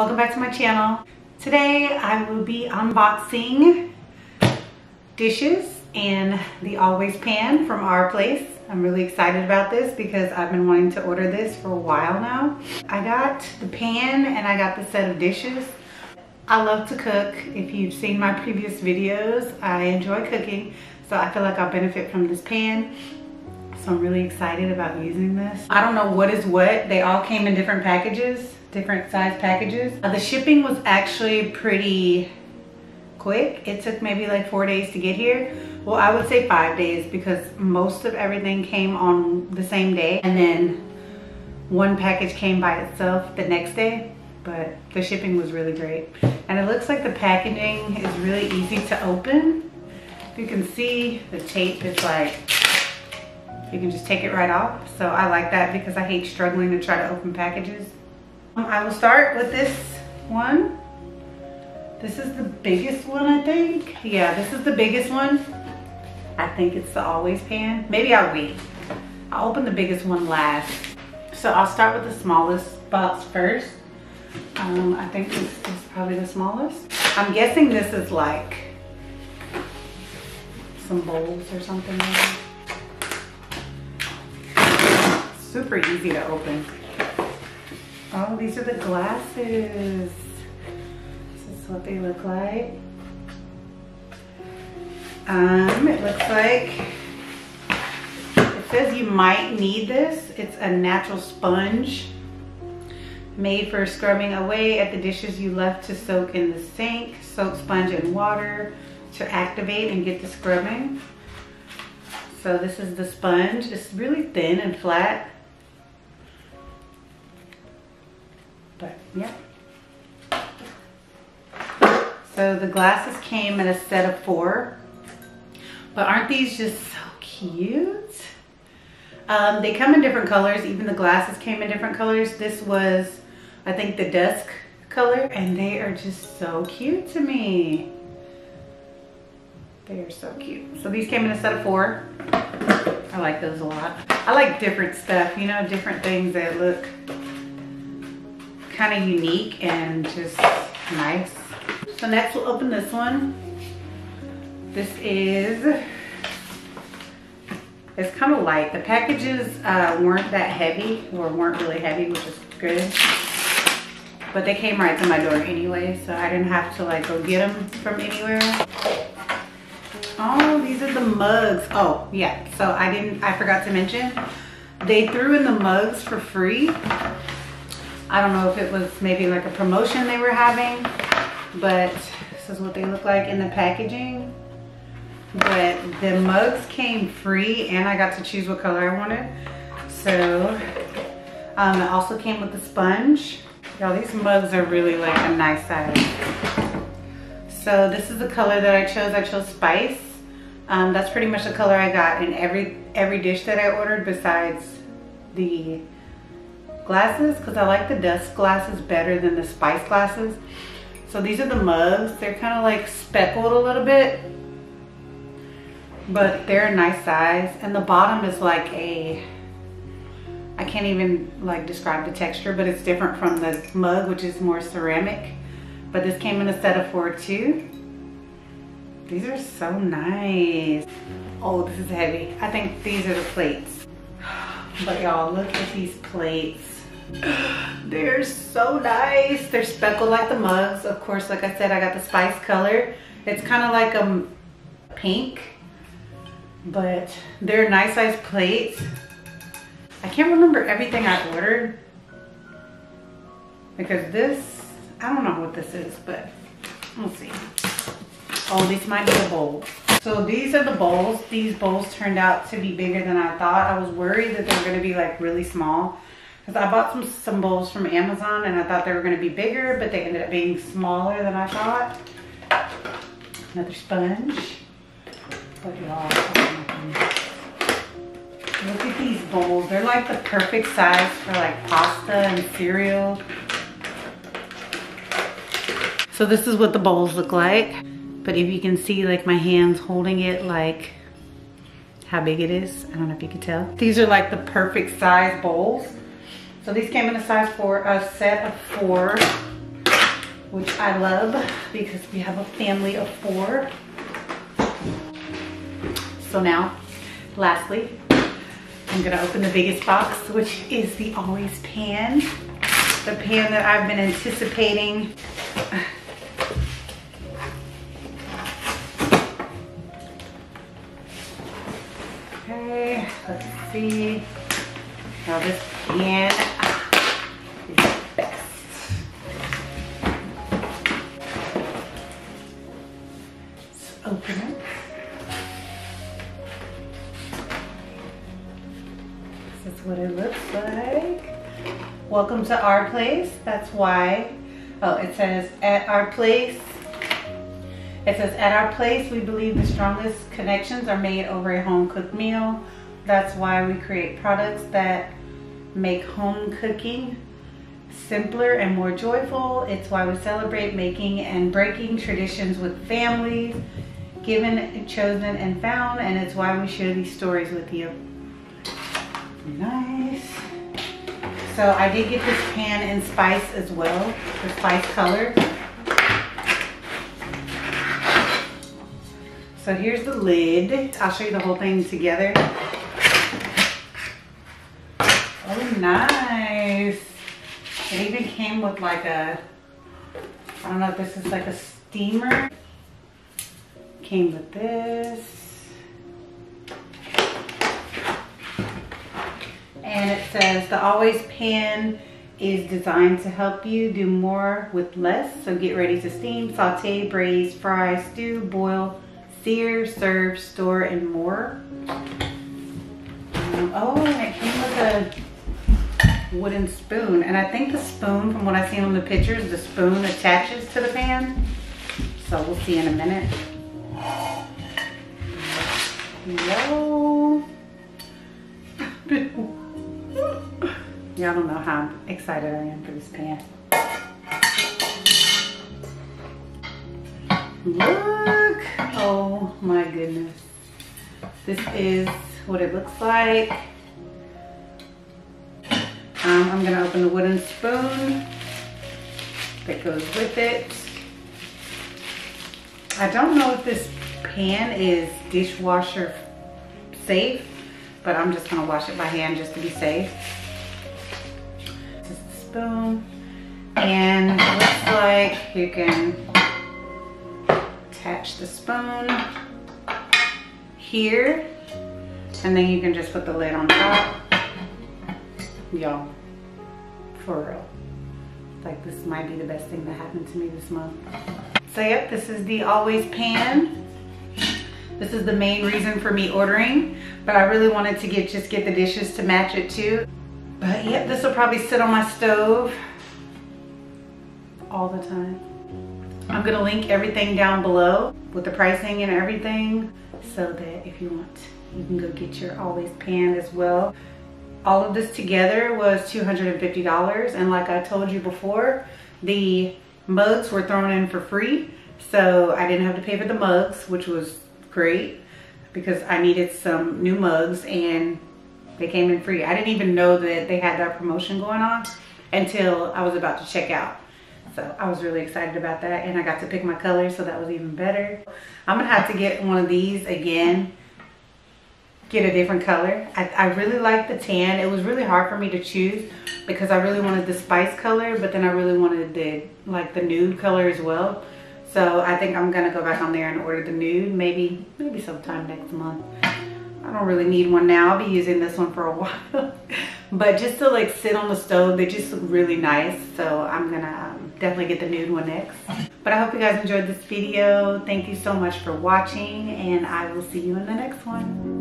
welcome back to my channel. Today I will be unboxing dishes and the Always Pan from our place. I'm really excited about this because I've been wanting to order this for a while now. I got the pan and I got the set of dishes. I love to cook. If you've seen my previous videos, I enjoy cooking. So I feel like I'll benefit from this pan. So I'm really excited about using this. I don't know what is what. They all came in different packages, different size packages. Uh, the shipping was actually pretty quick. It took maybe like four days to get here. Well, I would say five days because most of everything came on the same day. And then one package came by itself the next day but the shipping was really great. And it looks like the packaging is really easy to open. You can see the tape is like you can just take it right off. So I like that because I hate struggling to try to open packages. Um, I will start with this one. This is the biggest one, I think. Yeah, this is the biggest one. I think it's the Always Pan. Maybe I'll wait. I'll open the biggest one last. So I'll start with the smallest box first. Um, I think this is probably the smallest. I'm guessing this is like some bowls or something super easy to open. Oh, these are the glasses. This is what they look like. Um, it looks like, it says you might need this. It's a natural sponge made for scrubbing away at the dishes you left to soak in the sink. Soak sponge in water to activate and get the scrubbing. So this is the sponge. It's really thin and flat. But yeah. So the glasses came in a set of four. But aren't these just so cute? Um, they come in different colors. Even the glasses came in different colors. This was, I think, the dusk color. And they are just so cute to me. They are so cute. So these came in a set of four. I like those a lot. I like different stuff, you know, different things that look kind of unique and just nice. So next we'll open this one. This is, it's kind of light. The packages uh, weren't that heavy or weren't really heavy, which is good. But they came right to my door anyway, so I didn't have to like go get them from anywhere. Oh, these are the mugs. Oh, yeah. So I didn't, I forgot to mention, they threw in the mugs for free I don't know if it was maybe like a promotion they were having, but this is what they look like in the packaging. But the mugs came free and I got to choose what color I wanted. So um, it also came with the sponge. Y'all, these mugs are really like a nice size. So this is the color that I chose. I chose Spice. Um, that's pretty much the color I got in every every dish that I ordered besides the glasses because I like the dusk glasses better than the spice glasses. So these are the mugs. They're kind of like speckled a little bit, but they're a nice size. And the bottom is like a, I can't even like describe the texture, but it's different from the mug, which is more ceramic. But this came in a set of four too. These are so nice. Oh, this is heavy. I think these are the plates. But y'all, look at these plates. They're so nice. They're speckled like the mugs. Of course, like I said, I got the spice color. It's kind of like a pink, but they're nice size plates. I can't remember everything I ordered because this, I don't know what this is, but we'll see. Oh, these might be the bowls. So these are the bowls. These bowls turned out to be bigger than I thought. I was worried that they were gonna be like really small because I bought some, some bowls from Amazon and I thought they were going to be bigger, but they ended up being smaller than I thought. Another sponge. Oh look at these bowls. They're like the perfect size for like pasta and cereal. So this is what the bowls look like. But if you can see like my hands holding it like how big it is. I don't know if you can tell. These are like the perfect size bowls. So these came in a size four, a set of four. which I love because we have a family of four. So now, lastly, I'm gonna open the biggest box, which is the Always pan. The pan that I've been anticipating. See. Now this pan is best. Let's open it. This is what it looks like. Welcome to our place. That's why. Oh, it says at our place. It says at our place, we believe the strongest connections are made over a home cooked meal. That's why we create products that make home cooking simpler and more joyful. It's why we celebrate making and breaking traditions with families, given, chosen, and found. And it's why we share these stories with you. Nice. So I did get this pan in spice as well, the spice color. So here's the lid. I'll show you the whole thing together. Oh, nice. It even came with like a, I don't know if this is like a steamer. Came with this. And it says the Always Pan is designed to help you do more with less. So get ready to steam, saute, braise, fry, stew, boil, sear, serve, store, and more. Um, oh, and it came with a wooden spoon. And I think the spoon, from what I've seen on the pictures, the spoon attaches to the pan. So we'll see in a minute. Yo. Y'all don't know how excited I am for this pan. Look! Oh my goodness. This is what it looks like. Um, I'm gonna open the wooden spoon that goes with it. I don't know if this pan is dishwasher safe, but I'm just gonna wash it by hand just to be safe. The spoon. And looks like you can attach the spoon here and then you can just put the lid on top y'all for real. Like this might be the best thing that happened to me this month. So yep this is the always pan. This is the main reason for me ordering but I really wanted to get just get the dishes to match it too. But yep this will probably sit on my stove all the time. I'm gonna link everything down below with the pricing and everything so that if you want, you can go get your always pan as well. All of this together was $250 and like I told you before, the mugs were thrown in for free. So I didn't have to pay for the mugs, which was great because I needed some new mugs and they came in free. I didn't even know that they had that promotion going on until I was about to check out. So I was really excited about that and I got to pick my color so that was even better. I'm gonna have to get one of these again, get a different color. I, I really like the tan. It was really hard for me to choose because I really wanted the spice color but then I really wanted the like the nude color as well. So I think I'm gonna go back on there and order the nude maybe, maybe sometime next month. I don't really need one now. I'll be using this one for a while. but just to like sit on the stove, they just look really nice. So I'm gonna um, definitely get the nude one next. But I hope you guys enjoyed this video. Thank you so much for watching and I will see you in the next one.